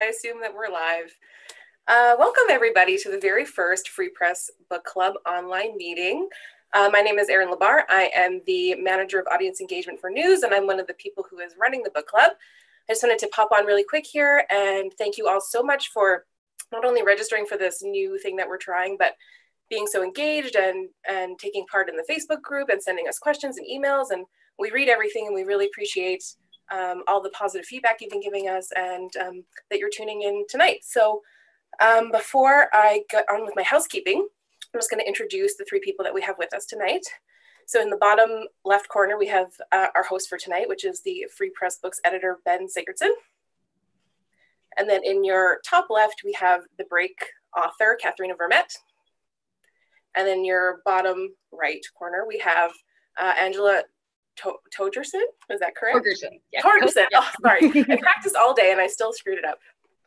I assume that we're live. Uh, welcome everybody to the very first Free Press Book Club online meeting. Uh, my name is Erin Lebar. I am the manager of audience engagement for news, and I'm one of the people who is running the book club. I just wanted to pop on really quick here and thank you all so much for not only registering for this new thing that we're trying, but being so engaged and and taking part in the Facebook group and sending us questions and emails. And we read everything, and we really appreciate um, all the positive feedback you've been giving us and um, that you're tuning in tonight. So um, before I get on with my housekeeping, I'm just going to introduce the three people that we have with us tonight. So in the bottom left corner, we have uh, our host for tonight, which is the Free Press Books editor, Ben Sigurdson. And then in your top left, we have the break author, Katherena Vermette. And then your bottom right corner, we have uh, Angela to- Togerson. Is that correct? Torgerson. Yeah. Torgerson. Yeah. Oh, sorry. I practiced all day and I still screwed it up.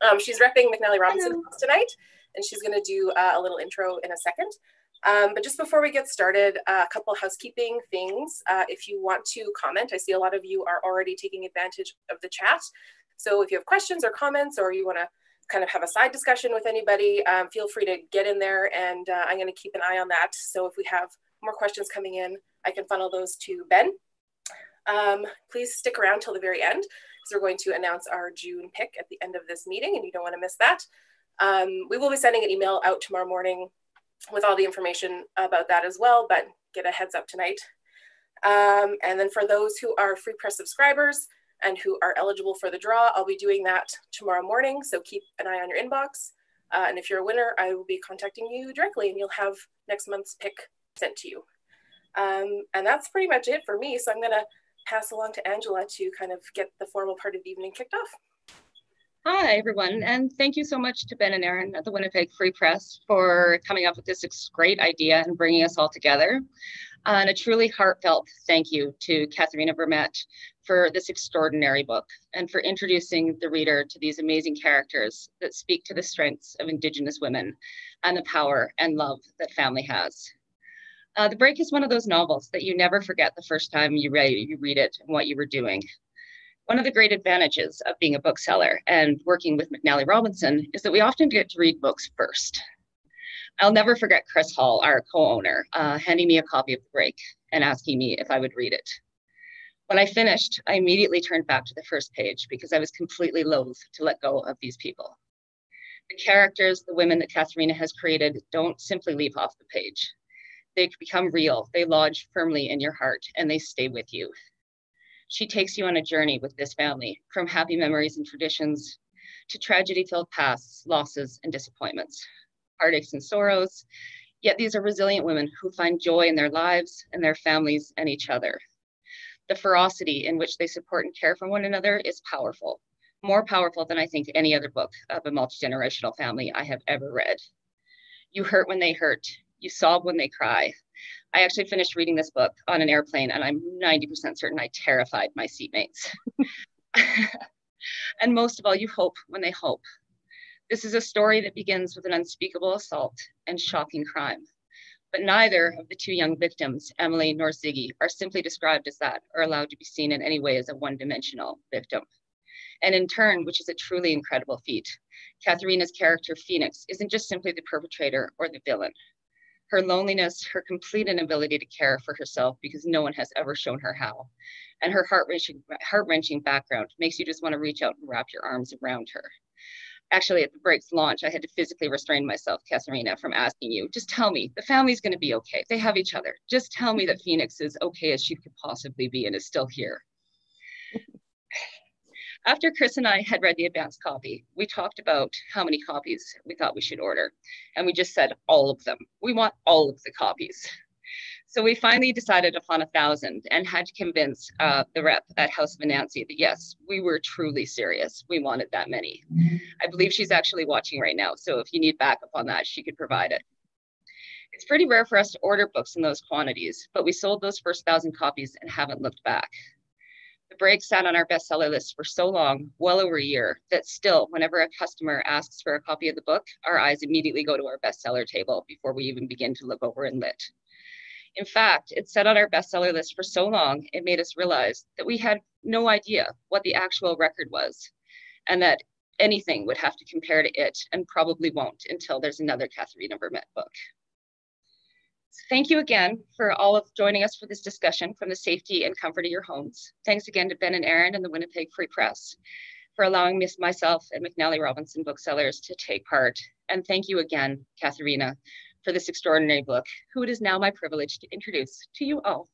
Um, she's repping McNally Robinson tonight, and she's going to do uh, a little intro in a second. Um, but just before we get started, uh, a couple housekeeping things. Uh, if you want to comment, I see a lot of you are already taking advantage of the chat. So if you have questions or comments, or you want to kind of have a side discussion with anybody, um, feel free to get in there, and uh, I'm going to keep an eye on that. So if we have more questions coming in, I can funnel those to Ben. Um, please stick around till the very end because we're going to announce our June pick at the end of this meeting and you don't want to miss that. Um, we will be sending an email out tomorrow morning with all the information about that as well, but get a heads up tonight. Um, and then for those who are Free Press subscribers and who are eligible for the draw, I'll be doing that tomorrow morning. So keep an eye on your inbox. Uh, and if you're a winner, I will be contacting you directly and you'll have next month's pick sent to you. Um, and that's pretty much it for me. So I'm gonna pass along to Angela to kind of get the formal part of the evening kicked off. Hi, everyone, and thank you so much to Ben and Erin at the Winnipeg Free Press for coming up with this great idea and bringing us all together. Uh, and a truly heartfelt thank you to Katherena Vermette for this extraordinary book and for introducing the reader to these amazing characters that speak to the strengths of Indigenous women and the power and love that family has. Uh, the Break is one of those novels that you never forget the first time you read, you read it and what you were doing. One of the great advantages of being a bookseller and working with McNally Robinson is that we often get to read books first. I'll never forget Chris Hall, our co-owner, uh, handing me a copy of The Break and asking me if I would read it. When I finished, I immediately turned back to the first page because I was completely loath to let go of these people. The characters, the women that Katherena has created, don't simply leap off the page they become real, they lodge firmly in your heart, and they stay with you. She takes you on a journey with this family, from happy memories and traditions to tragedy filled pasts, losses, and disappointments, heartaches and sorrows. Yet these are resilient women who find joy in their lives and their families and each other. The ferocity in which they support and care for one another is powerful, more powerful than I think any other book of a multi generational family I have ever read. You hurt when they hurt, you sob when they cry. I actually finished reading this book on an airplane, and I'm 90% certain I terrified my seatmates. and most of all, you hope when they hope. This is a story that begins with an unspeakable assault and shocking crime. But neither of the two young victims, Emily nor Ziggy, are simply described as that or allowed to be seen in any way as a one dimensional victim. And in turn, which is a truly incredible feat, Katherena's character, Phoenix, isn't just simply the perpetrator or the villain her loneliness, her complete inability to care for herself because no one has ever shown her how, and her heart-wrenching, background makes you just want to reach out and wrap your arms around her. Actually, at the break's launch, I had to physically restrain myself, Katherena, from asking you, just tell me, the family's going to be okay. They have each other. Just tell me that Phoenix is okay as she could possibly be and is still here. After Chris and I had read the advanced copy, we talked about how many copies we thought we should order. And we just said all of them. We want all of the copies. So we finally decided upon a thousand and had to convince uh, the rep at House of Anansi that yes, we were truly serious. We wanted that many. I believe she's actually watching right now. So if you need backup on that, she could provide it. It's pretty rare for us to order books in those quantities, but we sold those first thousand copies and haven't looked back. The break sat on our bestseller list for so long, well over a year, that still, whenever a customer asks for a copy of the book, our eyes immediately go to our bestseller table before we even begin to look over and lit. In fact, it sat on our bestseller list for so long, it made us realize that we had no idea what the actual record was, and that anything would have to compare to it and probably won't until there's another Katherena Vermette book. So thank you again for all of joining us for this discussion from the safety and comfort of your homes. Thanks again to Ben and Erin and the Winnipeg Free Press for allowing me, myself and McNally Robinson Booksellers to take part. And thank you again, Katherena, for this extraordinary book, who it is now my privilege to introduce to you all.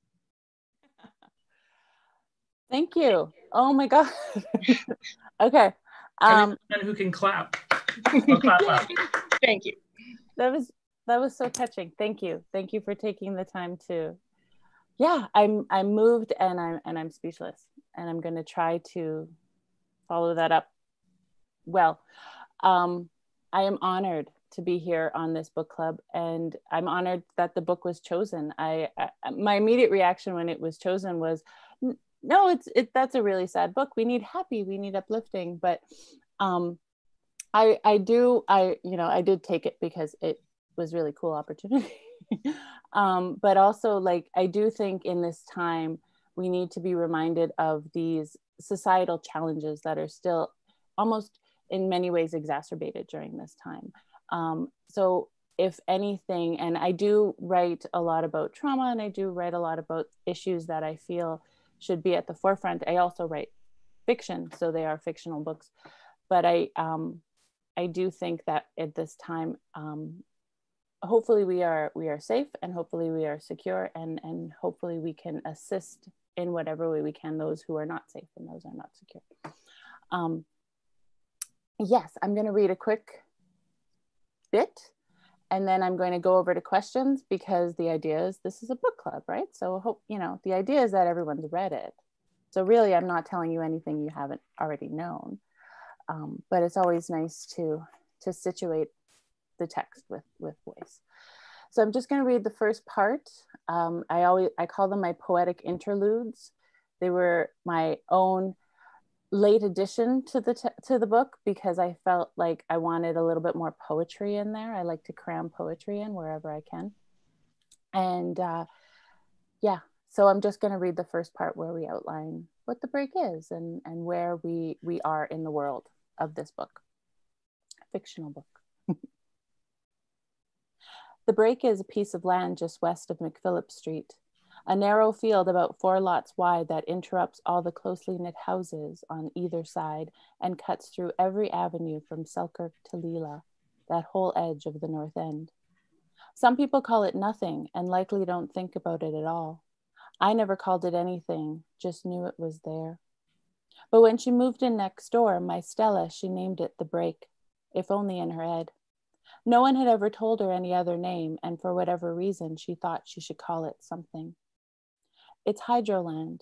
Thank you. Oh my God. okay. Um, and who can clap. clap Thank you. That was that was so touching. Thank you. Thank you for taking the time to. Yeah, I'm I'm moved and I'm and I'm speechless, and I'm going to try to follow that up. Well, um, I am honored to be here on this book club, and I'm honored that the book was chosen. I, I my immediate reaction when it was chosen was, no, it's it. That's a really sad book. We need happy. We need uplifting. But um, I I do I you know I did take it because it was really cool opportunity. um, but also like I do think in this time we need to be reminded of these societal challenges that are still almost in many ways exacerbated during this time. Um, so if anything, and I do write a lot about trauma and I do write a lot about issues that I feel should be at the forefront. I also write fiction, so they are fictional books. But I, um, I do think that at this time, um, hopefully we are we are safe, and hopefully we are secure, and and hopefully we can assist in whatever way we can those who are not safe and those are not secure. Um, yes, I'm going to read a quick bit and then I'm going to go over to questions because the idea is this is a book club, right? So hope you know the idea is that everyone's read it. So really, I'm not telling you anything you haven't already known, um, but it's always nice to to situate the text with with voice. So I'm just going to read the first part. Um, I always I call them my poetic interludes. They were my own late addition to the to the book because I felt like I wanted a little bit more poetry in there. I like to cram poetry in wherever I can, and uh, yeah. So I'm just going to read the first part where we outline what the break is and and where we we are in the world of this book, fictional book. The break is a piece of land just west of McPhillips Street a narrow field about four lots wide that interrupts all the closely knit houses on either side and cuts through every avenue from Selkirk to Leila, that whole edge of the north end. Some people call it nothing and likely don't think about it at all. I never called it anything, just knew it was there. But when she moved in next door, my Stella, she named it the break, if only in her head. No one had ever told her any other name, and for whatever reason, she thought she should call it something. Its hydroland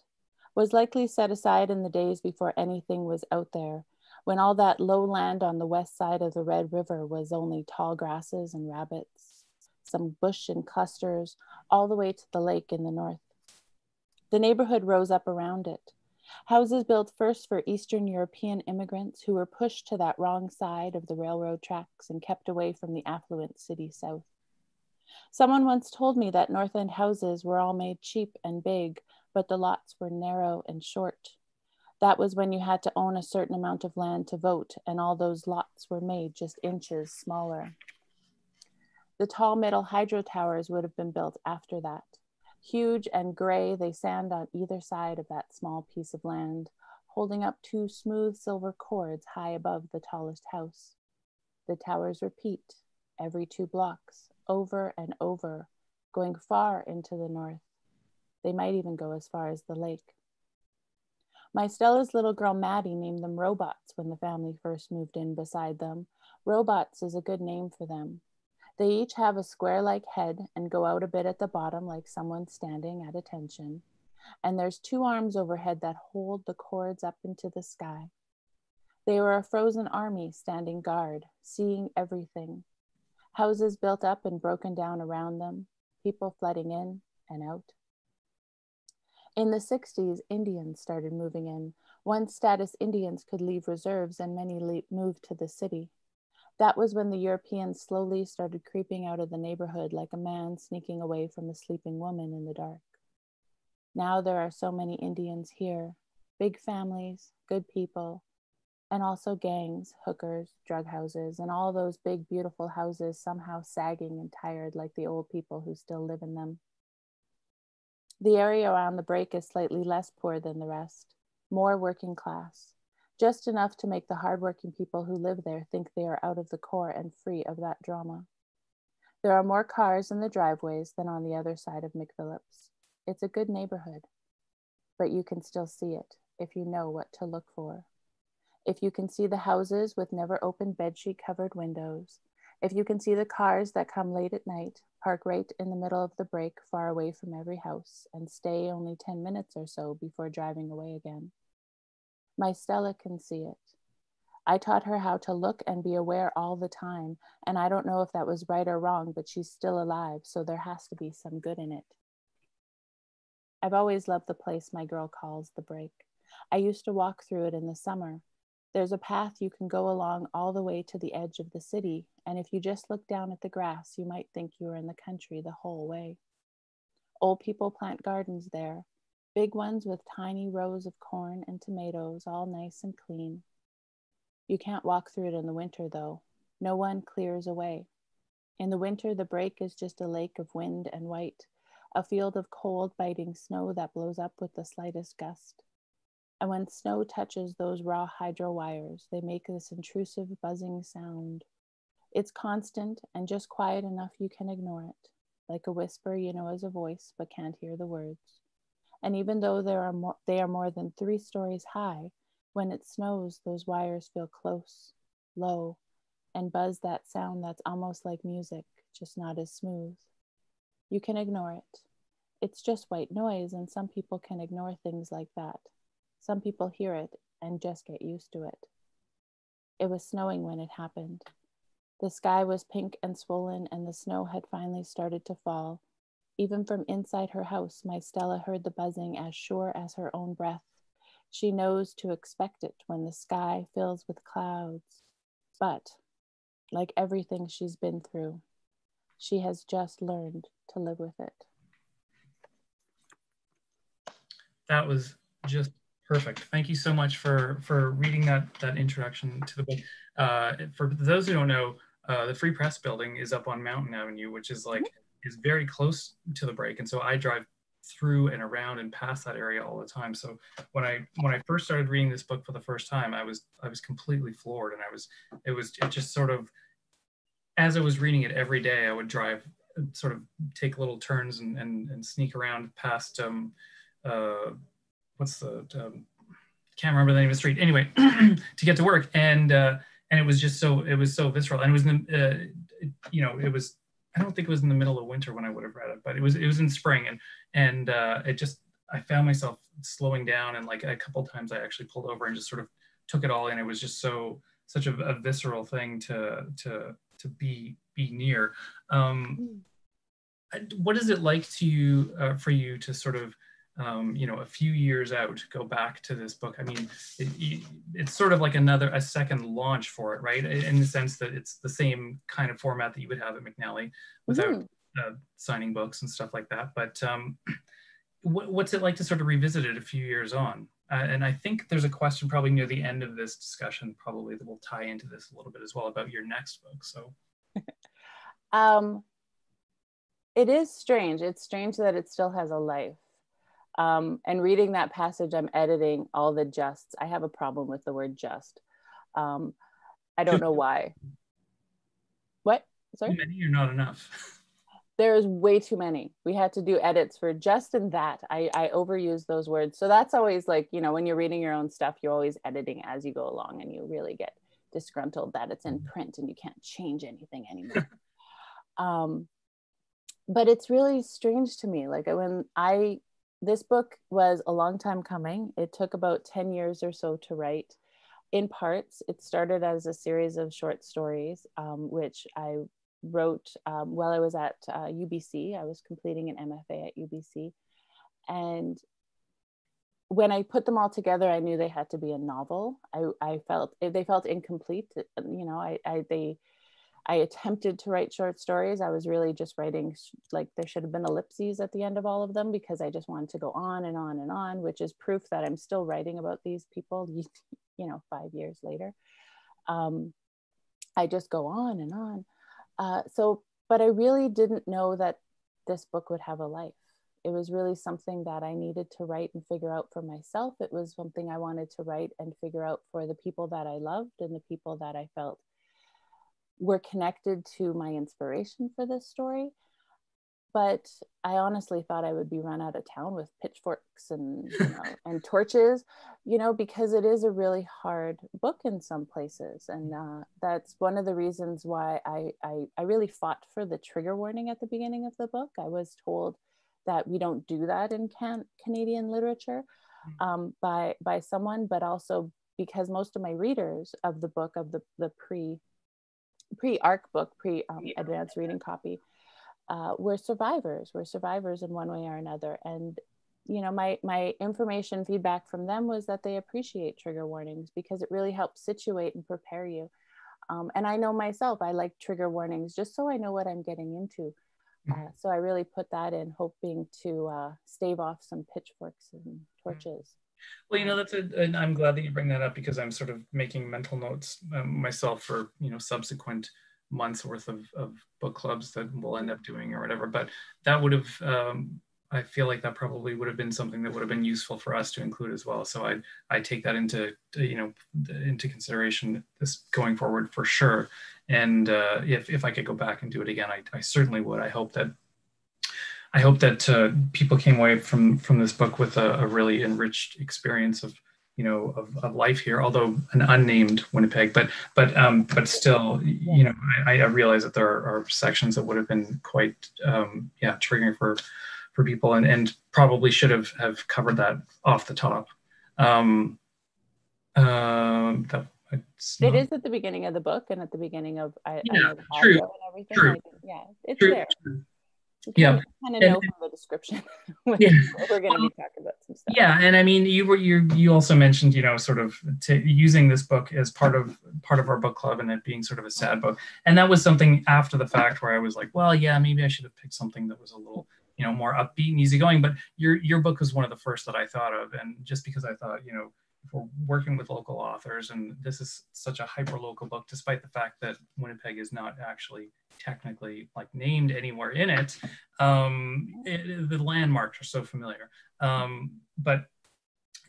was likely set aside in the days before anything was out there, when all that low land on the west side of the Red River was only tall grasses and rabbits, some bush in clusters, all the way to the lake in the north. The neighborhood rose up around it. Houses built first for Eastern European immigrants who were pushed to that wrong side of the railroad tracks and kept away from the affluent city south. Someone once told me that North End houses were all made cheap and big, but the lots were narrow and short. That was when you had to own a certain amount of land to vote, and all those lots were made just inches smaller. The tall metal hydro towers would have been built after that. Huge and gray, they stand on either side of that small piece of land, holding up two smooth silver cords high above the tallest house. The towers repeat every two blocks over and over, going far into the north. They might even go as far as the lake. My Stella's little girl Maddie named them robots when the family first moved in beside them. Robots is a good name for them. They each have a square like head and go out a bit at the bottom like someone standing at attention. And there's two arms overhead that hold the cords up into the sky. They were a frozen army standing guard, seeing everything, houses built up and broken down around them, people flooding in and out. In the 60s, Indians started moving in. Once status Indians could leave reserves and many moved to the city. That was when the Europeans slowly started creeping out of the neighborhood like a man sneaking away from a sleeping woman in the dark. Now there are so many Indians here, big families, good people, And also gangs, hookers, drug houses, and all those big, beautiful houses somehow sagging and tired like the old people who still live in them. The area around the break is slightly less poor than the rest, more working class, just enough to make the hardworking people who live there think they are out of the core and free of that drama. There are more cars in the driveways than on the other side of McPhillips. It's a good neighborhood, but you can still see it if you know what to look for. If you can see the houses with never open bedsheet covered windows, if you can see the cars that come late at night, park right in the middle of the break, far away from every house, and stay only 10 minutes or so before driving away again. My Stella can see it. I taught her how to look and be aware all the time, and I don't know if that was right or wrong, but she's still alive, so there has to be some good in it. I've always loved the place my girl calls the break. I used to walk through it in the summer, there's a path you can go along all the way to the edge of the city, and if you just look down at the grass, you might think you are in the country the whole way. Old people plant gardens there, big ones with tiny rows of corn and tomatoes, all nice and clean. You can't walk through it in the winter, though. No one clears away. In the winter, the break is just a lake of wind and white, a field of cold, biting snow that blows up with the slightest gust. And when snow touches those raw hydro wires, they make this intrusive buzzing sound. It's constant and just quiet enough you can ignore it, like a whisper you know as a voice but can't hear the words. And even though there are they are more than three stories high, when it snows, those wires feel close, low, and buzz that sound that's almost like music, just not as smooth. You can ignore it. It's just white noise, and some people can ignore things like that. Some people hear it and just get used to it. It was snowing when it happened. The sky was pink and swollen, and the snow had finally started to fall. Even from inside her house, my Stella heard the buzzing as sure as her own breath. She knows to expect it when the sky fills with clouds. But, like everything she's been through, she has just learned to live with it. That was just Perfect. Thank you so much for for reading that that introduction to the book. Uh, for those who don't know, uh, the Free Press building is up on Mountain Avenue, which is like is very close to the break, and so I drive through and around and past that area all the time. So when I when I first started reading this book for the first time, I was I was completely floored, and I was it was it just sort of as I was reading it every day, I would drive sort of take little turns and and, and sneak around past um, uh, what's the um, can't remember the name of the street. Anyway to get to work. And uh, and it was just so it was so visceral. And it was uh, you know it was I don't think it was in the middle of winter when I would have read it but it was it was in spring and and uh, it just I found myself slowing down and like a couple times I actually pulled over and just sort of took it all in. It was just so such a, a visceral thing to to to be be near. Um, what is it like to you uh, for you to sort of um, you know, a few years out, go back to this book. I mean, it, it's sort of like another, a second launch for it, right? In the sense that it's the same kind of format that you would have at McNally without mm. uh, signing books and stuff like that. But um, what, what's it like to sort of revisit it a few years on? Uh, and I think there's a question probably near the end of this discussion, probably that will tie into this a little bit as well about your next book. So, um, it is strange. It's strange that it still has a life um, and reading that passage, I'm editing all the justs. I have a problem with the word just. Um, I don't know why. What? Sorry? Too many or not enough? There's way too many. We had to do edits for just and that. I, I overuse those words. So that's always like, you know, when you're reading your own stuff, you're always editing as you go along and you really get disgruntled that it's in print and you can't change anything anymore. um, but it's really strange to me. Like when I this book was a long time coming. It took about 10 years or so to write. In parts, it started as a series of short stories, um, which I wrote um, while I was at uh, UBC. I was completing an MFA at UBC. And when I put them all together, I knew they had to be a novel. I, I felt they felt incomplete. You know, I, I they I attempted to write short stories. I was really just writing like there should have been ellipses at the end of all of them because I just wanted to go on and on and on, which is proof that I'm still writing about these people, you know, five years later. Um, I just go on and on. Uh, so, but I really didn't know that this book would have a life. It was really something that I needed to write and figure out for myself. It was something I wanted to write and figure out for the people that I loved and the people that I felt were connected to my inspiration for this story. But I honestly thought I would be run out of town with pitchforks and you know, and torches, you know, because it is a really hard book in some places, and uh, that's one of the reasons why I, I I really fought for the trigger warning at the beginning of the book. I was told that we don't do that in can- Canadian literature mm. um, by by someone, but also because most of my readers of the book of the the pre pre ARC book, pre um, advanced reading copy, uh, we're survivors. We're survivors in one way or another, and you know my my information feedback from them was that they appreciate trigger warnings because it really helps situate and prepare you. Um, and I know myself, I like trigger warnings just so I know what I'm getting into. Uh, so I really put that in, hoping to uh, stave off some pitchforks and torches. Well, you know, that's a, and I'm glad that you bring that up because I'm sort of making mental notes um, myself for, you know, subsequent months worth of, of book clubs that we'll end up doing or whatever. But that would have, um, I feel like that probably would have been something that would have been useful for us to include as well. So I, I take that into, you know, into consideration this going forward for sure. And uh, if, if I could go back and do it again, I, I certainly would. I hope that I hope that uh, people came away from from this book with a, a really enriched experience of you know of, of, life here, although an unnamed Winnipeg. But but um, but still, you know, I, I realize that there are, are, sections that would have been quite um, yeah triggering for for people, and and probably should have have covered that off the top. Um, uh, that, it is at the beginning of the book and at the beginning of I, yeah, I true, and everything. True. Like, yeah, it's true, there. True yeah. kind of know from the description yeah. we're going to be talking about some stuff? Yeah and i mean you were you you also mentioned you know sort of using this book as part of part of our book club and it being sort of a sad book. And that was something after the fact where i was like well yeah maybe i should have picked something that was a little you know more upbeat and easygoing. But your your book was one of the first that i thought of. And just because i thought you know we're working with local authors and this is such a hyper local book despite the fact that winnipeg is not actually technically like named anywhere in it, um, it the landmarks are so familiar. Um, but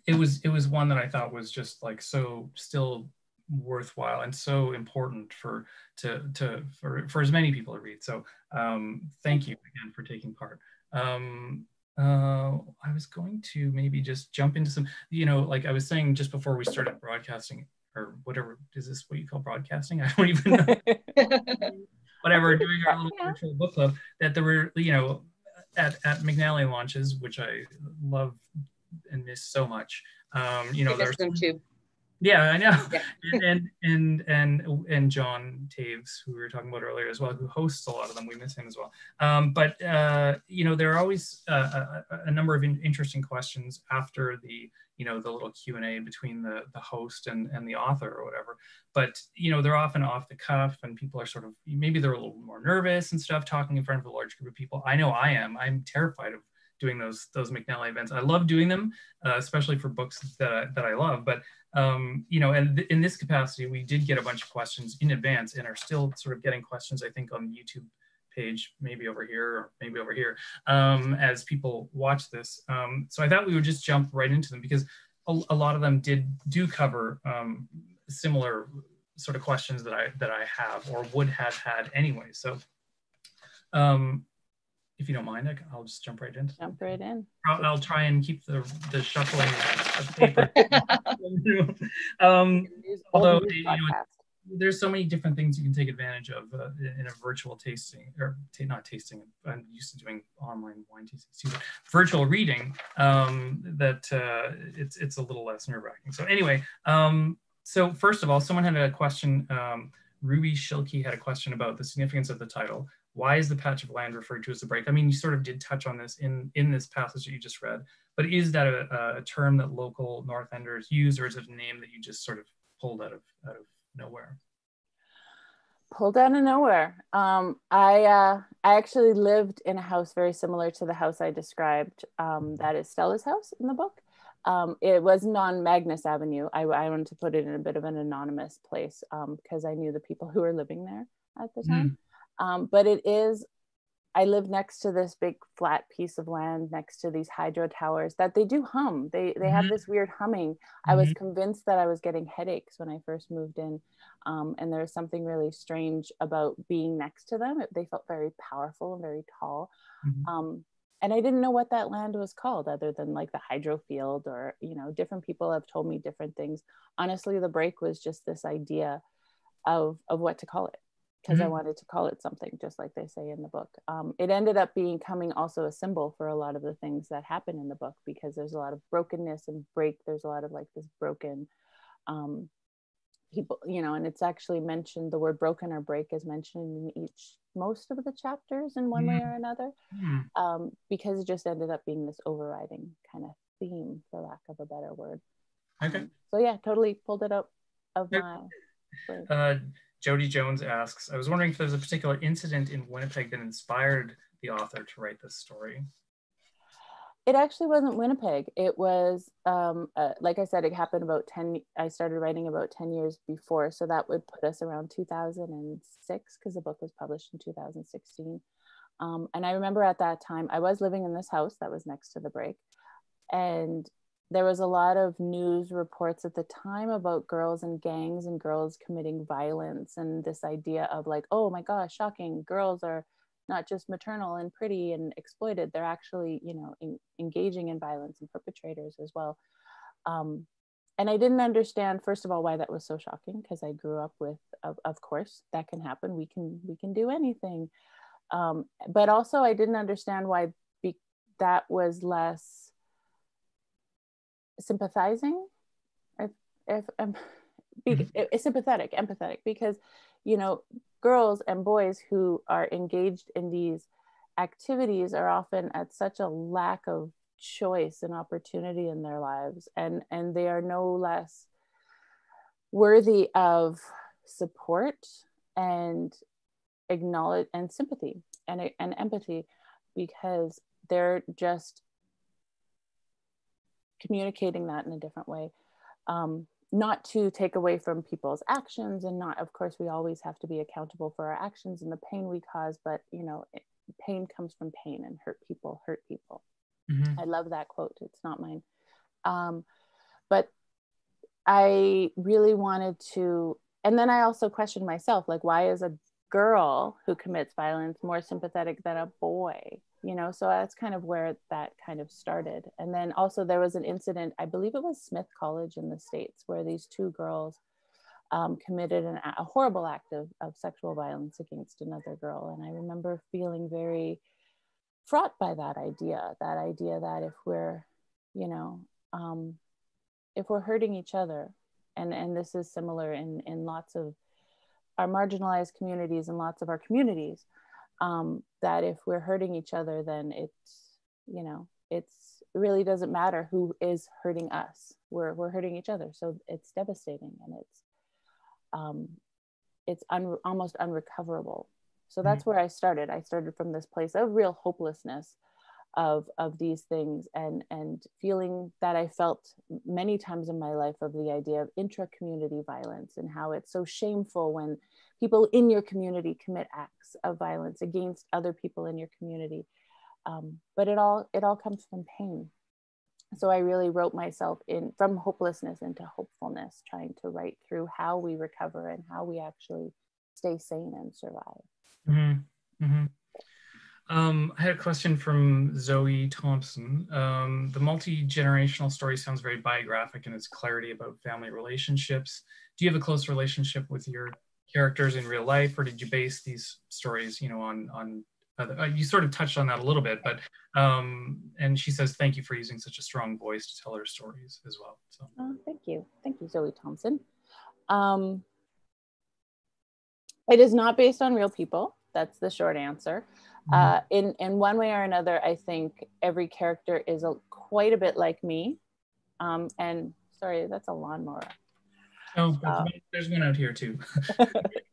it was it was one that I thought was just like so still worthwhile and so important for to to for, for as many people to read. So um, thank you again for taking part. Um, uh, I was going to maybe just jump into some, you know, like I was saying just before we started broadcasting or whatever, is this what you call broadcasting? I don't even know. whatever, doing our little yeah. virtual book club, that there were, you know, at, at McNally launches, which I love and miss so much. Um, you know, there's. Yeah, I know. Yeah. and, and and and John Taves, who we were talking about earlier as well, who hosts a lot of them. We miss him as well. Um, but uh, you know, there are always uh, a, a, number of in interesting questions after the you know the little Q and A between the the host and and the author or whatever. But you know they're often off the cuff, and people are sort of maybe they're a little more nervous and stuff talking in front of a large group of people. I know I am. I'm terrified of doing those those McNally events. I love doing them, uh, especially for books that I, that I love. But um, you know, and th- in this capacity, we did get a bunch of questions in advance, and are still sort of getting questions. I think on the YouTube page, maybe over here or maybe over here, um, as people watch this. Um, so I thought we would just jump right into them because a, a lot of them did do cover um, similar sort of questions that I that I have or would have had anyway. So um, if you don't mind, I'll just jump right in. Jump right in. I'll, I'll try and keep the the shuffling of paper. um, although you know, there's so many different things you can take advantage of uh, in a virtual tasting or not tasting. I'm used to doing online wine tasting, virtual reading. Um, that uh, it's it's a little less nerve wracking. So anyway, um, so first of all, someone had a question. Um, Ruby Shilkey had a question about the significance of the title. Why is the patch of land referred to as the break? I mean, you sort of did touch on this in in this passage that you just read, but is that a, a term that local North Enders use, or is it a name that you just sort of pulled out of out of nowhere? pulled out of nowhere. Um, I uh, I actually lived in a house very similar to the house I described. Um, that is Stella's house in the book. Um, it was on Magnus Avenue. I, I, wanted to put it in a bit of an anonymous place because um, I knew the people who were living there at the time. Mm. but it is I live next to this big flat piece of land next to these hydro towers that they do hum. They they mm-hmm. have this weird humming. Mm-hmm. I was mm-hmm. convinced that I was getting headaches when I first moved in, um, and there was something really strange about being next to them. It, they felt very powerful and very tall. Mm-hmm. Um, and I didn't know what that land was called other than like the hydro field or you know different people have told me different things. Honestly, the break was just this idea of of what to call it because mm-hmm. I wanted to call it something, just like they say in the book. Um, it ended up being coming also a symbol for a lot of the things that happen in the book because there's a lot of brokenness and break. There's a lot of like this broken um, people, you know, and it's actually mentioned the word broken or break is mentioned in each most of the chapters in one mm-hmm. way or another mm-hmm. um, because it just ended up being this overriding kind of theme, for lack of a better word. Okay. Um, so yeah, totally pulled it up of my. Uh, Jody Jones asks, I was wondering if there's a particular incident in Winnipeg that inspired the author to write this story. It actually wasn't Winnipeg. It was, um, uh, like I said, it happened about 10, I started writing about 10 years before. So that would put us around 2006 because the book was published in 2016. Um, and I remember at that time, I was living in this house that was next to the break. And there was a lot of news reports at the time about girls and gangs and girls committing violence and this idea of like oh my gosh shocking girls are not just maternal and pretty and exploited they're actually you know in, engaging in violence and perpetrators as well. Um, and i didn't understand first of all why that was so shocking because i grew up with of, of course that can happen we can we can do anything. Um, but also i didn't understand why be- that was less sympathizing if if um, mm-hmm. sympathetic empathetic because you know girls and boys who are engaged in these activities are often at such a lack of choice and opportunity in their lives and and they are no less worthy of support and acknowledge and sympathy and, and empathy because they're just communicating that in a different way. Um, not to take away from people's actions and not of course we always have to be accountable for our actions and the pain we cause but you know it, pain comes from pain and hurt people hurt people mm-hmm. i love that quote it's not mine um, but i really wanted to and then i also questioned myself like why is a girl who commits violence more sympathetic than a boy you know so that's kind of where that kind of started. And then also there was an incident i believe it was smith college in the states where these two girls um, committed an, a horrible act of, of sexual violence against another girl. And i remember feeling very fraught by that idea that idea that if we're you know um, if we're hurting each other and and this is similar in in lots of our marginalized communities and lots of our communities um, that if we're hurting each other, then it's, you know, it's it really doesn't matter who is hurting us. We're, we're hurting each other. So it's devastating and it's, um, it's un- almost unrecoverable. So that's mm-hmm. where I started. I started from this place of real hopelessness of of these things and and feeling that I felt many times in my life of the idea of intra-community violence and how it's so shameful when people in your community commit acts of violence against other people in your community. Um, but it all it all comes from pain. So I really wrote myself in from hopelessness into hopefulness, trying to write through how we recover and how we actually stay sane and survive. Mm-hmm. Mm-hmm. Um, I had a question from Zoe Thompson. Um, the multi generational story sounds very biographic in its clarity about family relationships. Do you have a close relationship with your characters in real life, or did you base these stories, you know, on on? Uh, you sort of touched on that a little bit, but um, and she says thank you for using such a strong voice to tell her stories as well. So oh, thank you, thank you, Zoe Thompson. Um, it is not based on real people. That's the short answer. Mm-hmm. Uh, in in one way or another, I think every character is a, quite a bit like me. Um, and sorry, that's a lawnmower. Oh, there's one out here too.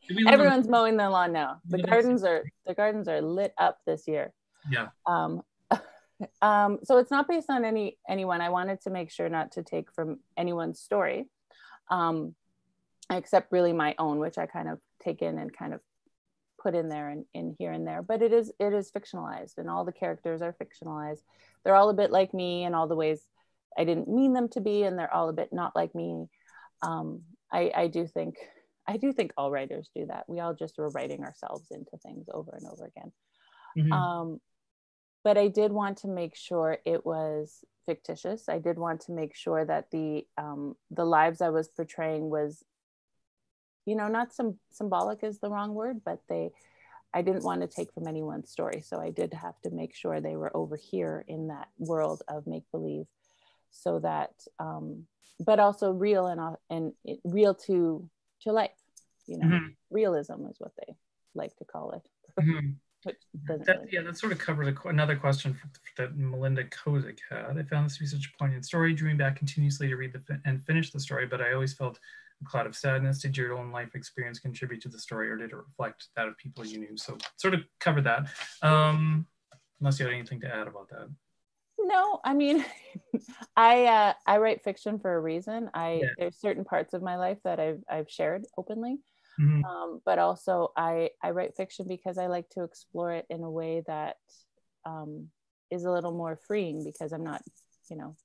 Everyone's mowing their lawn now. The gardens are the gardens are lit up this year. Yeah. Um, um, so it's not based on any anyone. I wanted to make sure not to take from anyone's story, um, except really my own, which I kind of take in and kind of put in there and in here and there. But it is it is fictionalized, and all the characters are fictionalized. They're all a bit like me in all the ways I didn't mean them to be, and they're all a bit not like me. Um, I, I do think I do think all writers do that. We all just were writing ourselves into things over and over again. Mm-hmm. Um, but I did want to make sure it was fictitious. I did want to make sure that the um, the lives I was portraying was, you know, not some symbolic is the wrong word, but they, I didn't want to take from anyone's story. So I did have to make sure they were over here in that world of make believe, so that, um, but also real and and real to to life. You know, mm-hmm. realism is what they like to call it. Mm-hmm. That, yeah, that sort of covers a, another question that Melinda Kozik had. I found this to be such a poignant story. Dreaming back continuously to read the and finish the story, but I always felt a cloud of sadness. Did your own life experience contribute to the story, or did it reflect that of people you knew? So, sort of covered that. Um, unless you had anything to add about that. No, I mean, I uh, I write fiction for a reason. I yeah. there's certain parts of my life that I've I've shared openly. Mm-hmm. Um, but also I, I write fiction because I like to explore it in a way that um, is a little more freeing because I'm not, you know,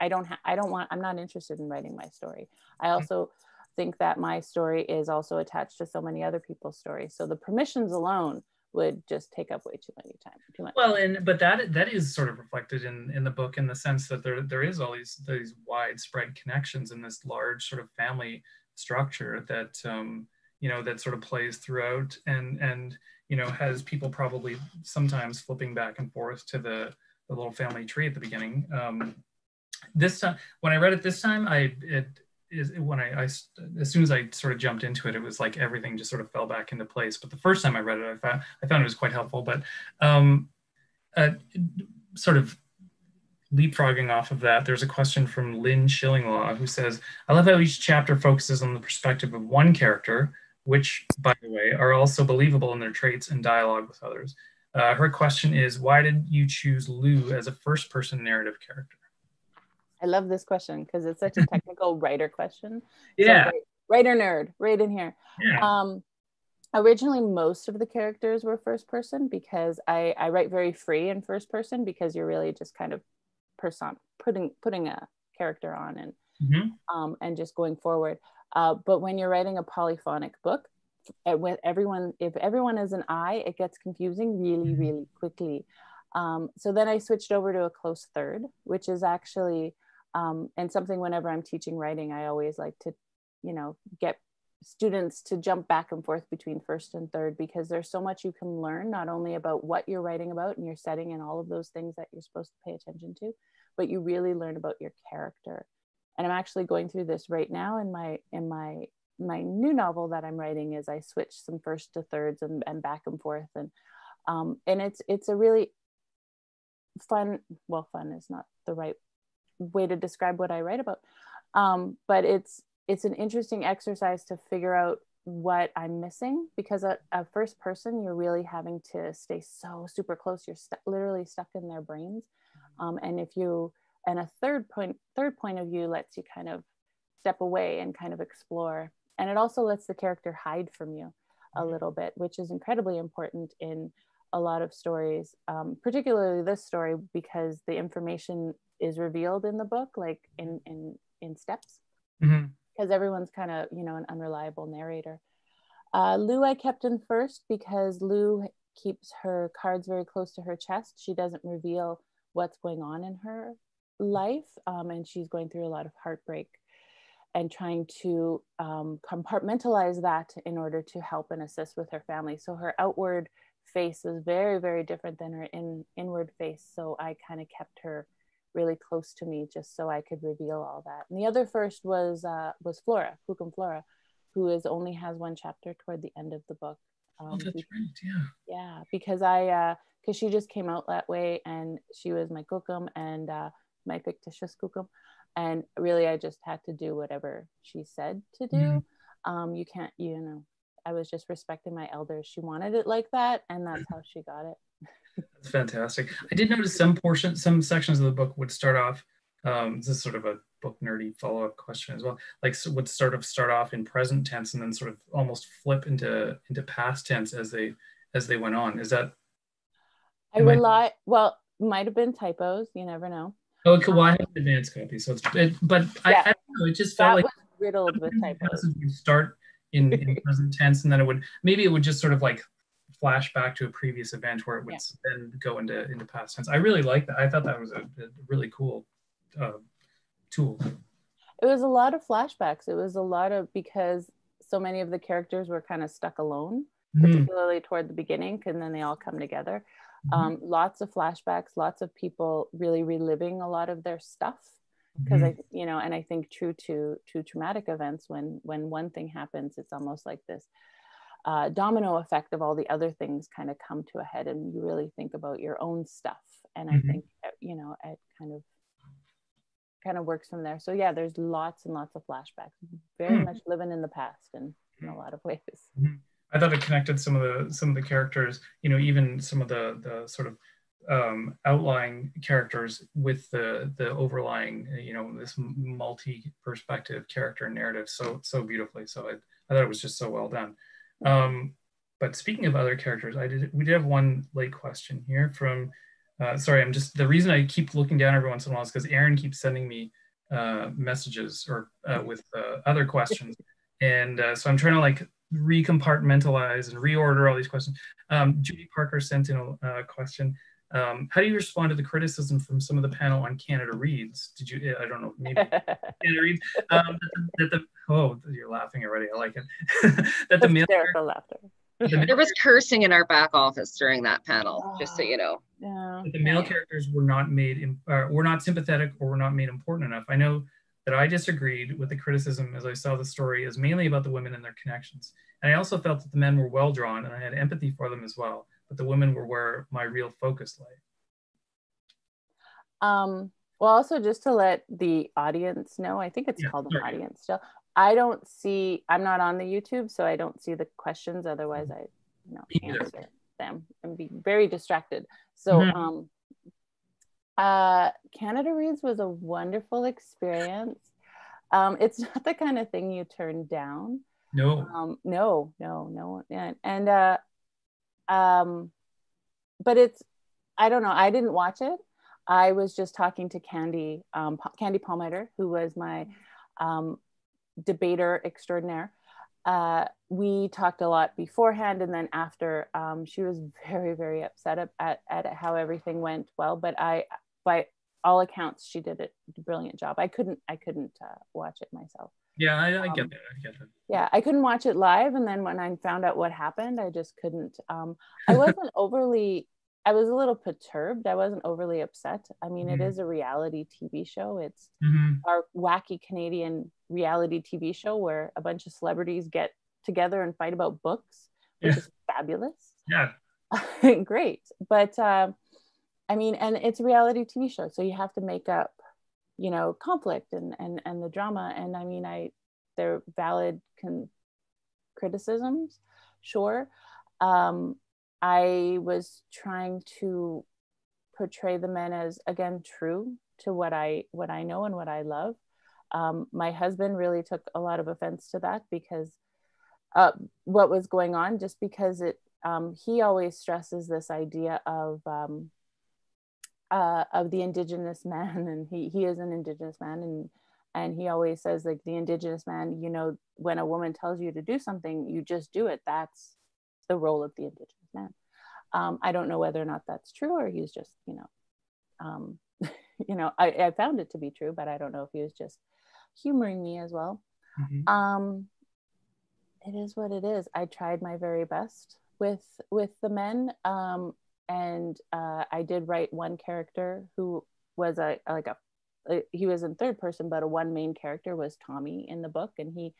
I don't ha- I don't want I'm not interested in writing my story. I mm-hmm. also think that my story is also attached to so many other people's stories. So the permissions alone would just take up way too many time too much well and but that that is sort of reflected in in the book in the sense that there there is all these these widespread connections in this large sort of family structure that um, you know that sort of plays throughout and and you know has people probably sometimes flipping back and forth to the the little family tree at the beginning. Um, this time when I read it this time, I it is when I, I as soon as I sort of jumped into it, it was like everything just sort of fell back into place. But the first time I read it, I found I found it was quite helpful. But um, uh, sort of leapfrogging off of that, there's a question from Lynn Schillinglaw who says, I love how each chapter focuses on the perspective of one character, which, by the way, are also believable in their traits and dialogue with others. Uh, her question is, why did you choose Lou as a first person narrative character? I love this question because it's such a technical writer question. Yeah. So, writer nerd, right in here. Yeah. Um, originally most of the characters were first person because I, I write very free in first person because you're really just kind of person putting putting a character on and mm-hmm. um, and just going forward uh, but when you're writing a polyphonic book with everyone if everyone is an i it gets confusing really mm-hmm. really quickly um, so then i switched over to a close third which is actually um, and something whenever i'm teaching writing i always like to you know get students to jump back and forth between first and third because there's so much you can learn not only about what you're writing about and your setting and all of those things that you're supposed to pay attention to but you really learn about your character. And i'm actually going through this right now in my in my my new novel that i'm writing is i switch some first to thirds and, and back and forth. And um, and it's it's a really fun well fun is not the right way to describe what i write about um, but it's it's an interesting exercise to figure out what I'm missing because a, a, first person, you're really having to stay so super close. You're st- literally stuck in their brains. Mm-hmm. Um, and if you, and a third point, third point of view lets you kind of step away and kind of explore. And it also lets the character hide from you a mm-hmm. little bit, which is incredibly important in a lot of stories, um, particularly this story, because the information is revealed in the book, like in, in, in steps. Mm-hmm because everyone's kind of you know an unreliable narrator. Uh, Lou I kept in first because Lou keeps her cards very close to her chest. She doesn't reveal what's going on in her life, um, and she's going through a lot of heartbreak and trying to um, compartmentalize that in order to help and assist with her family. So her outward face is very, very different than her in, inward face. So I kind of kept her really close to me just so I could reveal all that. And the other first was uh, was Flora, Kukum Flora, who is only has one chapter toward the end of the book. Um, oh, that's because, right. Yeah. Yeah, because I because uh, she just came out that way, and she was my Kukum and uh, my fictitious Kukum. and really i just had to do whatever she said to do mm-hmm. um, you can't you know i was just respecting my elders she wanted it like that and that's how she got it that's fantastic i did notice some portion some sections of the book would start off um, this is sort of a book nerdy follow-up question as well like so would sort of start off in present tense and then sort of almost flip into into past tense as they as they went on is that i rely I... well might have been typos you never know Oh, okay, well, I have an advanced copy, so it's. It, but yeah. I, I, don't know. It just felt that like riddled with typos. Would start in, in present tense, and then it would maybe it would just sort of like flash back to a previous event where it would yeah. then go into into past tense. I really like that. I thought that was a, a really cool uh, tool. It was a lot of flashbacks. It was a lot of because so many of the characters were kind of stuck alone, mm-hmm. particularly toward the beginning, and then they all come together. Mm-hmm. Um, lots of flashbacks, lots of people really reliving a lot of their stuff because mm-hmm. I, you know, and I think true to to traumatic events, when when one thing happens, it's almost like this uh, domino effect of all the other things kind of come to a head, and you really think about your own stuff. And mm-hmm. I think uh, you know it kind of kind of works from there. So yeah, there's lots and lots of flashbacks. Very mm-hmm. much living in the past and in a lot of ways. Mm-hmm. I thought it connected some of the some of the characters, you know, even some of the the sort of um, outlying characters with the the overlying, you know, this multi-perspective character narrative so so beautifully. So I, I thought it was just so well done. Um, but speaking of other characters, I did we did have one late question here from. Uh, sorry, I'm just the reason I keep looking down every once in a while is because Erin keeps sending me uh, messages or uh, with uh, other questions, and uh, so I'm trying to like recompartmentalize and reorder all these questions. Um, Judy Parker sent in a, a question. Um, how do you respond to the criticism from some of the panel on Canada Reads? Did you, I don't know, maybe Canada Reads, um, that, the, that the, oh, you're laughing already. I like it. that the male laughter. there was cursing in our back office during that panel, oh, just so you know. Yeah. the male characters were not made, in, uh, were not sympathetic or were not made important enough. I know that I disagreed with the criticism as I saw the story as mainly about the women and their connections. And I also felt that the men were well drawn and I had empathy for them as well, but the women were where my real focus lay. Um, well, also just to let the audience know, I think it's yeah, called an audience still. I don't see, I'm not on the YouTube, so I don't see the questions. Otherwise, I you know, answer them and be very distracted. So, mm-hmm. um, uh, Canada Reads was a wonderful experience. Um, it's not the kind of thing you turn down. No. Um, no, no, no. And, and uh, um, but it's, I don't know. I didn't watch it. I was just talking to Candy, um, Candy Palmater, who was my um, debater extraordinaire. Uh, we talked a lot beforehand and then after um, she was very very upset at, at how everything went well but i by all accounts, she did a brilliant job. I couldn't, I couldn't uh, watch it myself. Yeah, I, I get um, that. I get that. Yeah, I couldn't watch it live, and then when I found out what happened, I just couldn't. Um, I wasn't overly. I was a little perturbed. I wasn't overly upset. I mean, mm-hmm. it is a reality TV show. It's mm-hmm. our wacky Canadian reality TV show where a bunch of celebrities get together and fight about books, which yeah. is fabulous. Yeah. Great, but. Uh, I mean, and it's a reality TV show, so you have to make up, you know, conflict and and and the drama. And I mean, I they're valid con- criticisms, sure. Um, I was trying to portray the men as again true to what I what I know and what I love. Um, my husband really took a lot of offense to that because uh, what was going on, just because it um, he always stresses this idea of um, uh, of the indigenous man and he, he is an indigenous man and and he always says like the indigenous man you know when a woman tells you to do something you just do it. That's the role of the indigenous man. Um, i don't know whether or not that's true or he's just you know um, you know I, I found it to be true but i don't know if he was just humoring me as well. Mm-hmm. um, it is what it is. I tried my very best with with the men. Um, and uh, I did write one character who was a like a, he was in third person, but a one main character was Tommy in the book, and he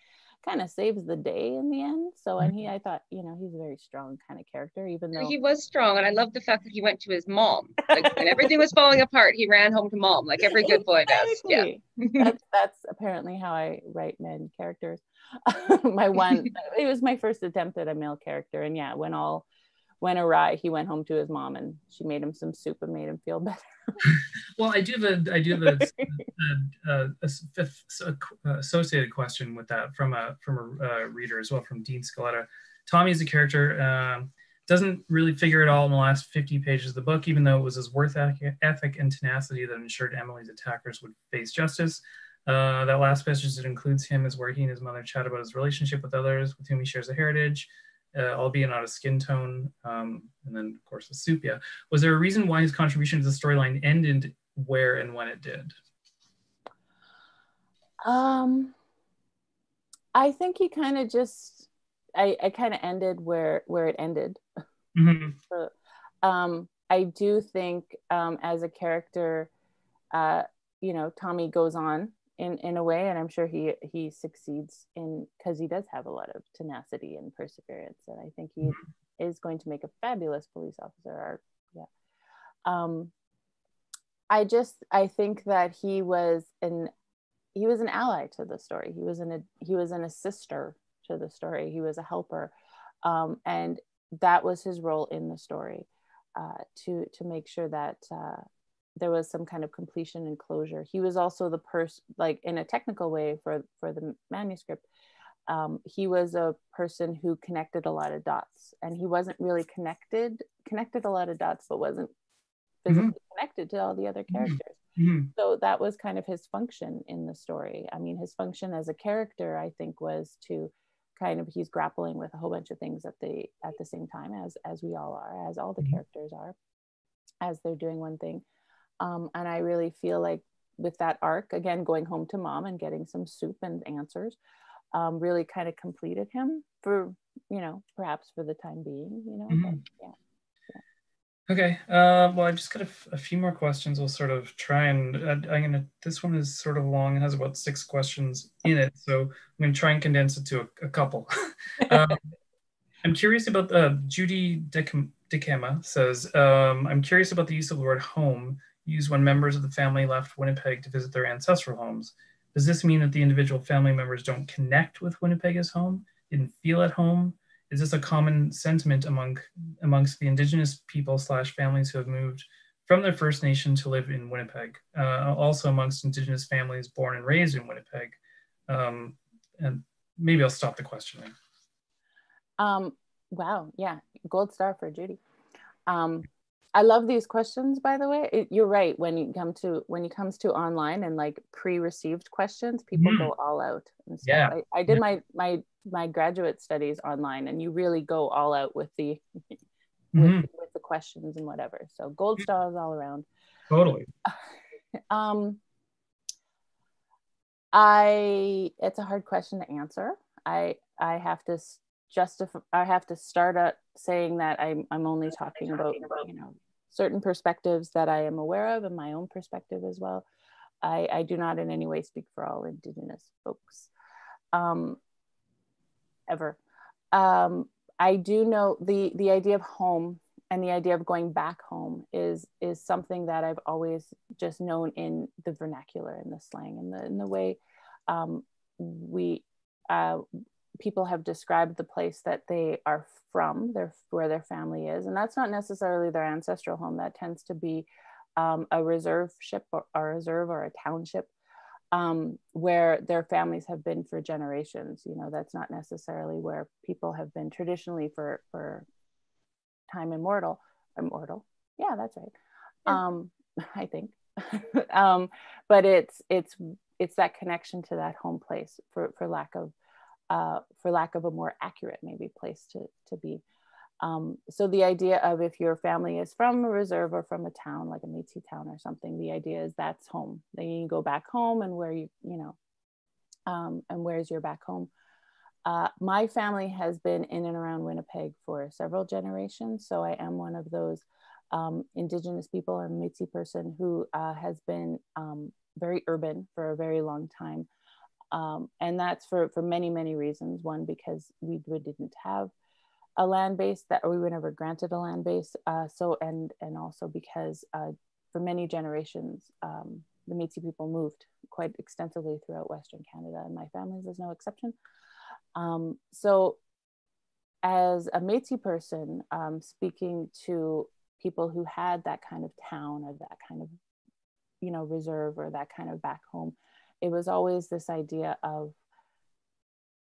kind of saves the day in the end. So, and he, I thought, you know, he's a very strong kind of character, even though he was strong. And I love the fact that he went to his mom. Like when everything was falling apart, he ran home to mom, like every good boy does. Yeah. that's, that's apparently how I write men characters. my one, it was my first attempt at a male character. And yeah, when all went awry, he went home to his mom and she made him some soup and made him feel better. well, I do have a, I do have a, a, a, a, associated question with that from a from a reader as well from Dean Scaletta. Tommy is a character um, doesn't really figure it all in the last 50 pages of the book, even though it was his worth ethic and tenacity that ensured Emily's attackers would face justice. Uh, that last passage that includes him is where he and his mother chat about his relationship with others with whom he shares a heritage, uh, albeit not a skin tone. Um, and then, of course, the Supia. Was there a reason why his contribution to the storyline ended where and when it did? Um, I think he kind of just, I, I kind of ended where where it ended. Mm-hmm. so, um, I do think um, as a character, uh, you know, Tommy goes on in in a way and i'm sure he he succeeds in because he does have a lot of tenacity and perseverance and i think he mm-hmm. is going to make a fabulous police officer or yeah. Um i just i think that he was an he was an ally to the story. He was an he was an assister to the story. He was a helper. Um, and that was his role in the story uh, to to make sure that uh, there was some kind of completion and closure. He was also the person, like in a technical way for for the manuscript. Um, he was a person who connected a lot of dots, and he wasn't really connected connected a lot of dots, but wasn't physically mm-hmm. connected to all the other mm-hmm. characters. Mm-hmm. So that was kind of his function in the story. I mean, his function as a character, I think, was to kind of he's grappling with a whole bunch of things at the at the same time as as we all are, as all the mm-hmm. characters are, as they're doing one thing um, and I really feel like with that arc, again, going home to mom and getting some soup and answers, um, really kind of completed him for, you know, perhaps for the time being, you know. Mm-hmm. Yeah. Okay. Uh, well, I've just got a, f- a few more questions. We'll sort of try and uh, I'm gonna. This one is sort of long It has about six questions in it, so I'm gonna try and condense it to a, a couple. um, I'm curious about uh, Judy Dekema says, um, I'm curious about the use of the word home used when members of the family left Winnipeg to visit their ancestral homes. Does this mean that the individual family members don't connect with Winnipeg as home, didn't feel at home? Is this a common sentiment among amongst the Indigenous people slash families who have moved from their First Nation to live in Winnipeg? Uh, also amongst Indigenous families born and raised in Winnipeg. Um, and maybe I'll stop the questioning. Um, wow, yeah, gold star for Judy. Um, I love these questions, by the way. It, you're right. When you come to when it comes to online and like pre-received questions, people mm. go all out. Yeah. I, I did yeah. my my my graduate studies online, and you really go all out with the with, mm-hmm. with the questions and whatever. So gold stars all around. Totally. um, I it's a hard question to answer. I I have to justify. I have to start out saying that I'm I'm only talking about you know certain perspectives that I am aware of and my own perspective as well. I, I do not in any way speak for all Indigenous folks um, ever. Um, I do know the, the idea of home and the idea of going back home is is something that I've always just known in the vernacular and the slang and the in the way um, we uh, people have described the place that they are from, their where their family is, and that's not necessarily their ancestral home. That tends to be um, a reserve ship or, a reserve or a township um, where their families have been for generations. You know, that's not necessarily where people have been traditionally for for time immortal. Immortal, yeah, that's right. Yeah. Um, I think, um, but it's it's it's that connection to that home place for for lack of uh, for lack of a more accurate maybe place to, to be. Um, so the idea of if your family is from a reserve or from a town like a Métis town or something, the idea is that's home. Then you go back home and where you, you know, um, and where's your back home. Uh, my family has been in and around Winnipeg for several generations. So I am one of those um, Indigenous people and Métis person who uh, has been um, very urban for a very long time Um, and that's for, for many, many reasons. One, because we, we didn't have a land base that we were never granted a land base. Uh, so, and, and also because uh, for many generations, um, the Métis people moved quite extensively throughout Western Canada, and my family was no exception. Um, so, as a Métis person, um, speaking to people who had that kind of town or that kind of, you know, reserve or that kind of back home, it was always this idea of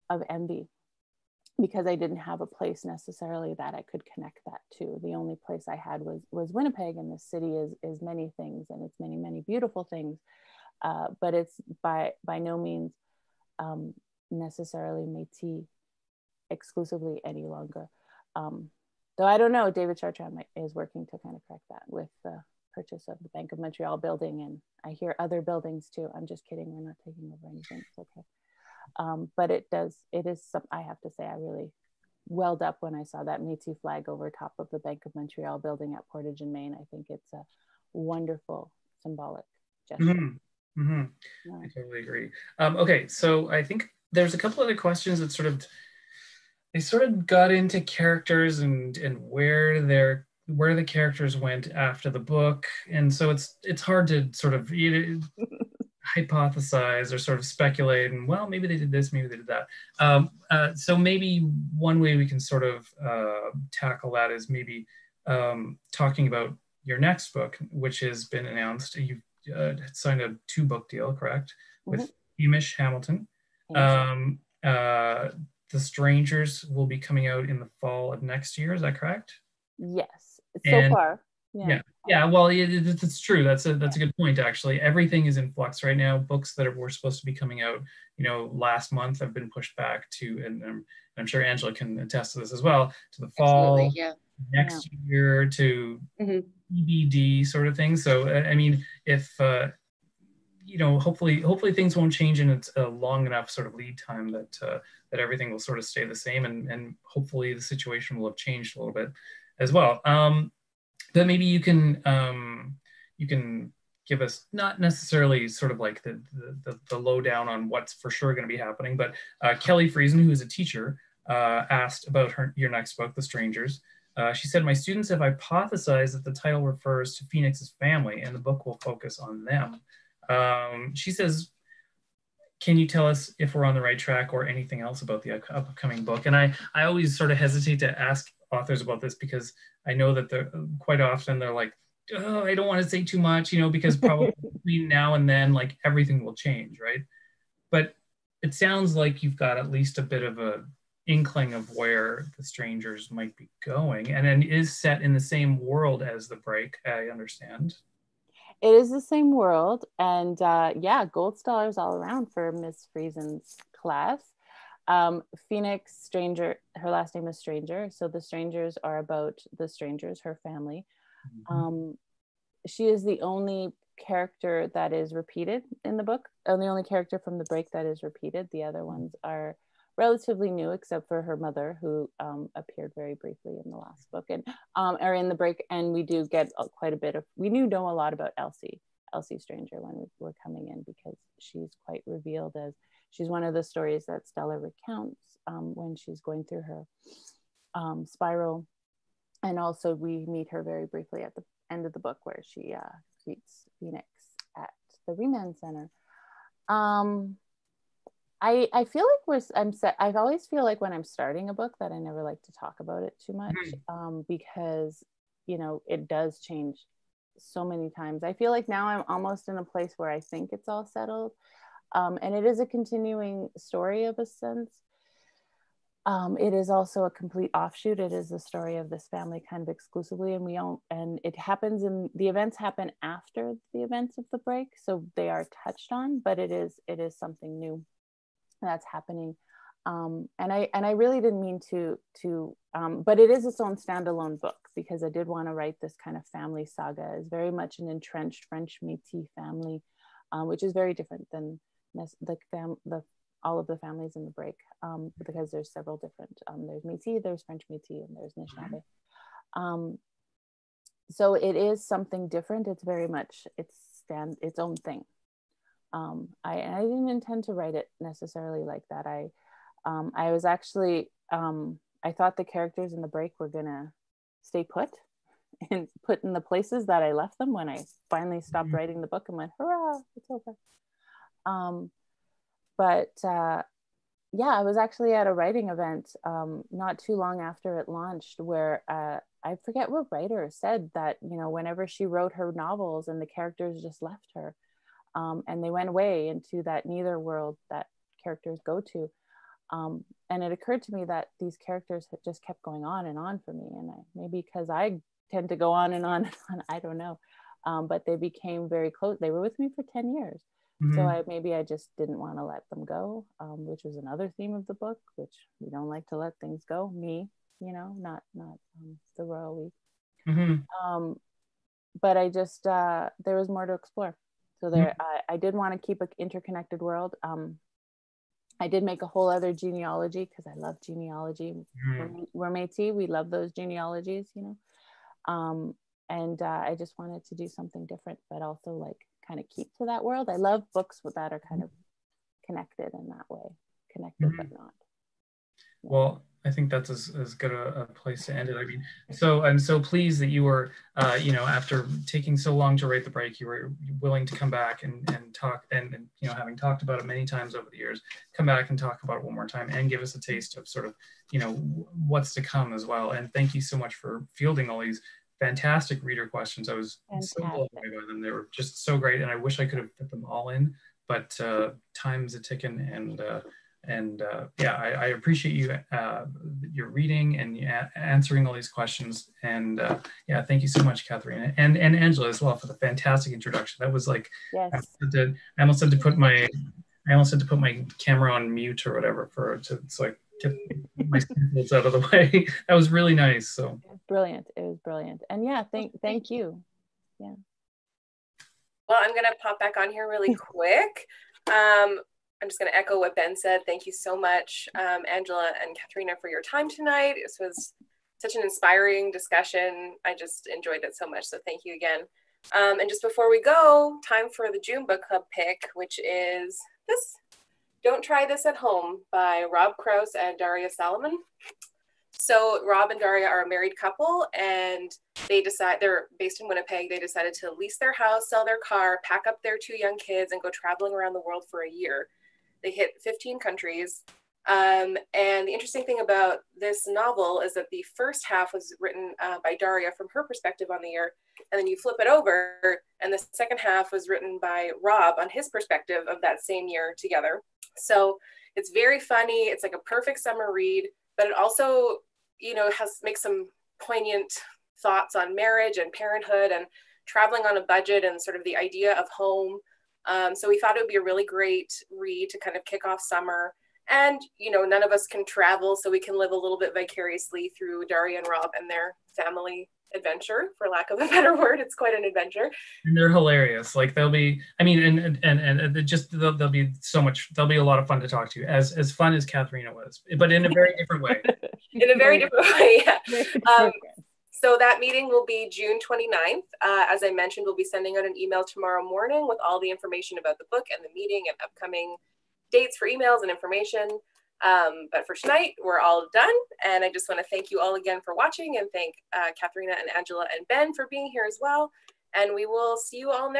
of envy because I didn't have a place necessarily that I could connect that to. The only place I had was was Winnipeg, and the city is is many things, and it's many many beautiful things, uh, but it's by by no means um, necessarily Métis exclusively any longer. Um, though I don't know, David Chartrand is working to kind of correct that with the purchase of the Bank of Montreal building, and I hear other buildings too. I'm just kidding; we're not taking over anything. It's okay. Um, but it does, it is some, I have to say, I really welled up when I saw that Métis flag over top of the Bank of Montreal building at Portage and Main. I think it's a wonderful symbolic gesture. Mm-hmm. Mm-hmm. Yeah. I totally agree. Um, okay, so I think there's a couple other questions that sort of they sort of got into characters and and where their where the characters went after the book, and so it's it's hard to sort of you know, hypothesize or sort of speculate and well maybe they did this maybe they did that. Um, uh, so maybe one way we can sort of uh, tackle that is maybe um, talking about your next book which has been announced. You uh, signed a two book deal correct? Mm-hmm. with Hamish Hamilton. Um, uh, the strangers will be coming out in the fall of next year. Is that correct? Yes so and, far yeah. yeah. yeah well it, it, it's true that's a that's a good point actually everything is in flux right now books that are, were supposed to be coming out you know last month have been pushed back to and um, i'm sure angela can attest to this as well to the fall yeah. next yeah. year to mm-hmm. ebd sort of thing so i mean if uh, you know hopefully hopefully things won't change it's a long enough sort of lead time that uh, that everything will sort of stay the same and and hopefully the situation will have changed a little bit as well um, but maybe you can um, you can give us not necessarily sort of like the the, the lowdown on what's for sure going to be happening, but uh, Kelly Friesen, who is a teacher, uh, asked about her your next book, The Strangers. Uh, she said, "My students have hypothesized that the title refers to Phoenix's family, and the book will focus on them." Um, she says, "Can you tell us if we're on the right track or anything else about the upcoming book?" And I I always sort of hesitate to ask authors about this because I know that they're quite often they're like, oh, I don't want to say too much, you know, because probably between now and then, like everything will change, right? But it sounds like you've got at least a bit of a inkling of where the strangers might be going and then is set in the same world as the break i understand it is the same world and uh, yeah gold stars all around for miss friesen's class um, Phoenix Stranger, her last name is Stranger. So the strangers are about the strangers, her family. Mm-hmm. Um, she is the only character that is repeated in the book, and the only character from the break that is repeated. The other ones are relatively new, except for her mother, who um, appeared very briefly in the last book and um, or in the break. And we do get quite a bit of. We knew know a lot about Elsie, Elsie Stranger, when we were coming in because she's quite revealed as she's one of the stories that Stella recounts um, when she's going through her um, spiral. And also, we meet her very briefly at the end of the book where she uh, greets Phoenix at the Remand Center. Um, I I feel like we're I'm set. I always feel like when I'm starting a book that I never like to talk about it too much mm-hmm. um, because you know it does change so many times. I feel like now I'm almost in a place where I think it's all settled, um, and it is a continuing story of a sense. Um, it is also a complete offshoot. It is the story of this family kind of exclusively, and we don't. And it happens in the events happen after the events of the break, so they are touched on, but it is it is something new that's happening. Um, and I and I really didn't mean to to, um, but it is its own standalone book because I did want to write this kind of family saga. It's very much an entrenched French Métis family, um, which is very different than the fam the all of the families in the break um, because there's several different um, there's Métis, there's French Métis, and there's Anishinaabe. Um, so it is something different. It's very much it's stand its own thing. Um, I, I didn't intend to write it necessarily like that. I, um, I was actually, um, I thought the characters in the break were gonna stay put and put in the places that I left them when I finally stopped mm-hmm. writing the book and went, hurrah, it's over. Um, but uh, yeah, I was actually at a writing event um, not too long after it launched where uh, I forget what writer said that, you know, whenever she wrote her novels and the characters just left her um, and they went away into that neither world that characters go to. Um, and it occurred to me that these characters had just kept going on and on for me. And I, maybe because I tend to go on and on and on, I don't know. Um, but they became very close. They were with me for 10 years. Mm-hmm. So I maybe I just didn't want to let them go, um, which was another theme of the book, which we don't like to let things go. Me, you know, not not um, the royal we. Mm-hmm. Um, but I just uh, there was more to explore. So there, mm-hmm. I, I, did want to keep an interconnected world. Um, I did make a whole other genealogy because I love genealogy. Mm-hmm. We're, we're Métis, we love those genealogies, you know. Um, and uh, I just wanted to do something different, but also like kind of keep to that world. I love books that are kind of connected in that way, connected mm-hmm. but not. Yeah. Well, I think that's as, as good a, a, place to end it. I mean, so I'm so pleased that you were, uh, you know, after taking so long to write the break, you were willing to come back and, and talk and, and, you know, having talked about it many times over the years, come back and talk about it one more time and give us a taste of sort of, you know, what's to come as well. And thank you so much for fielding all these fantastic reader questions. I was Fantastic. so blown away by them. They were just so great, and I wish I could have put them all in, but uh, time's a ticking, and uh, and uh, yeah, I, I, appreciate you uh, your reading and answering all these questions. And uh, yeah, thank you so much, Katherena, and and Angela as well for the fantastic introduction. That was like, yes. I, to, I almost had to put my I almost had to put my camera on mute or whatever for to so I get my samples out of the way. that was really nice. So brilliant. It was brilliant. And yeah, thank thank you. Yeah. Well, I'm gonna pop back on here really quick. Um, I'm just going to echo what Ben said. Thank you so much, um, Angela and Katherena, for your time tonight. This was such an inspiring discussion. I just enjoyed it so much. So thank you again. Um, and just before we go, time for the June Book Club pick, which is this Don't Try This at Home by Rob Krause and Daria Salamon. So Rob and Daria are a married couple and they decide they're based in Winnipeg. They decided to lease their house, sell their car, pack up their two young kids and go traveling around the world for a year. They hit 15 countries. Um, and the interesting thing about this novel is that the first half was written uh, by Daria from her perspective on the year, and then you flip it over, and the second half was written by Rob on his perspective of that same year together. So it's very funny. It's like a perfect summer read, but it also, you know, has makes some poignant thoughts on marriage and parenthood and traveling on a budget and sort of the idea of home. Um, so we thought it would be a really great read to kind of kick off summer. And, you know, none of us can travel, so we can live a little bit vicariously through Daria and Rob and their family adventure, for lack of a better word. It's quite an adventure. And they're hilarious. Like they'll be, I mean, and and and, and just they'll, they'll be so much. They'll be a lot of fun to talk to, as as fun as Katherena was, but in a very different way. in a very different way, yeah. Um, so that meeting will be June 29th. Uh, as I mentioned, we'll be sending out an email tomorrow morning with all the information about the book and the meeting and upcoming dates for emails and information. Um, but for tonight, we're all done. And I just want to thank you all again for watching and thank uh, Katherena and Angela and Ben for being here as well. And we will see you all next